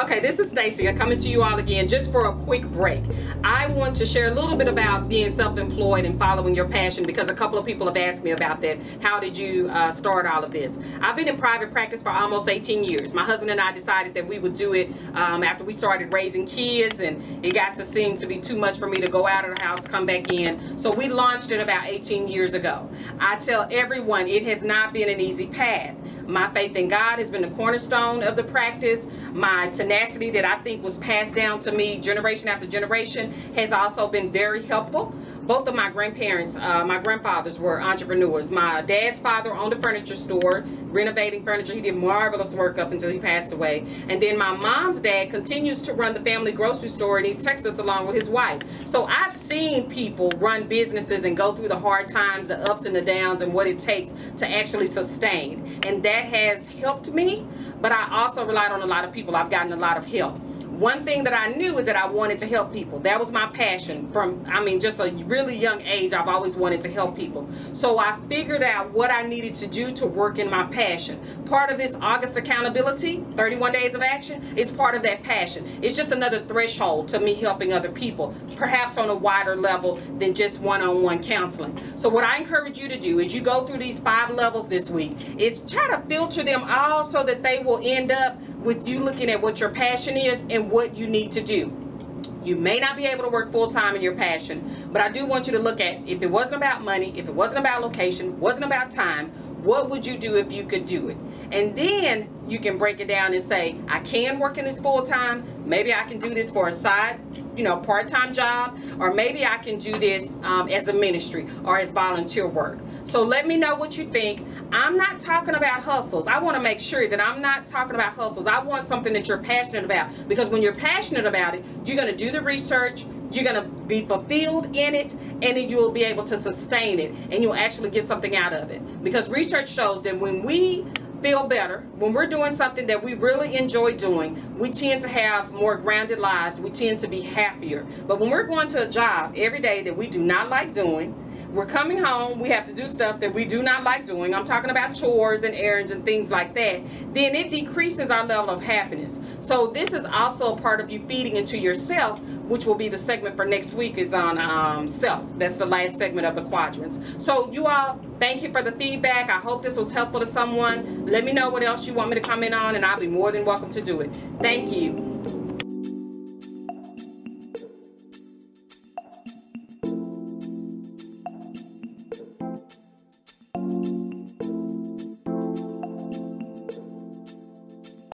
Okay, this is Stacy. I'm coming to you all again just for a quick break. I want to share a little bit about being self-employed and following your passion because a couple of people have asked me about that. How did you uh, start all of this? I've been in private practice for almost 18 years. My husband and I decided that we would do it um, after we started raising kids and it got to seem to be too much for me to go out of the house, come back in. So we launched it about 18 years ago. I tell everyone it has not been an easy path. My faith in God has been the cornerstone of the practice. My tenacity that I think was passed down to me generation after generation has also been very helpful both of my grandparents, uh, my grandfathers were entrepreneurs. My dad's father owned a furniture store, renovating furniture. He did marvelous work up until he passed away. And then my mom's dad continues to run the family grocery store in East Texas along with his wife. So I've seen people run businesses and go through the hard times, the ups and the downs, and what it takes to actually sustain. And that has helped me, but I also relied on a lot of people. I've gotten a lot of help one thing that I knew is that I wanted to help people. That was my passion from, I mean, just a really young age. I've always wanted to help people. So I figured out what I needed to do to work in my passion. Part of this August accountability, 31 days of action, is part of that passion. It's just another threshold to me helping other people, perhaps on a wider level than just one-on-one -on -one counseling. So what I encourage you to do is you go through these five levels this week is try to filter them all so that they will end up with you looking at what your passion is and what you need to do. You may not be able to work full time in your passion, but I do want you to look at if it wasn't about money, if it wasn't about location, wasn't about time, what would you do if you could do it? And then you can break it down and say, I can work in this full time. Maybe I can do this for a side, you know, part-time job, or maybe I can do this um, as a ministry or as volunteer work. So let me know what you think. I'm not talking about hustles. I want to make sure that I'm not talking about hustles. I want something that you're passionate about because when you're passionate about it, you're going to do the research, you're going to be fulfilled in it, and then you'll be able to sustain it and you'll actually get something out of it. Because research shows that when we feel better, when we're doing something that we really enjoy doing, we tend to have more grounded lives. We tend to be happier. But when we're going to a job every day that we do not like doing, we're coming home, we have to do stuff that we do not like doing. I'm talking about chores and errands and things like that. Then it decreases our level of happiness. So this is also a part of you feeding into yourself, which will be the segment for next week is on um, self. That's the last segment of the quadrants. So you all, thank you for the feedback. I hope this was helpful to someone. Let me know what else you want me to comment on and I'll be more than welcome to do it. Thank you.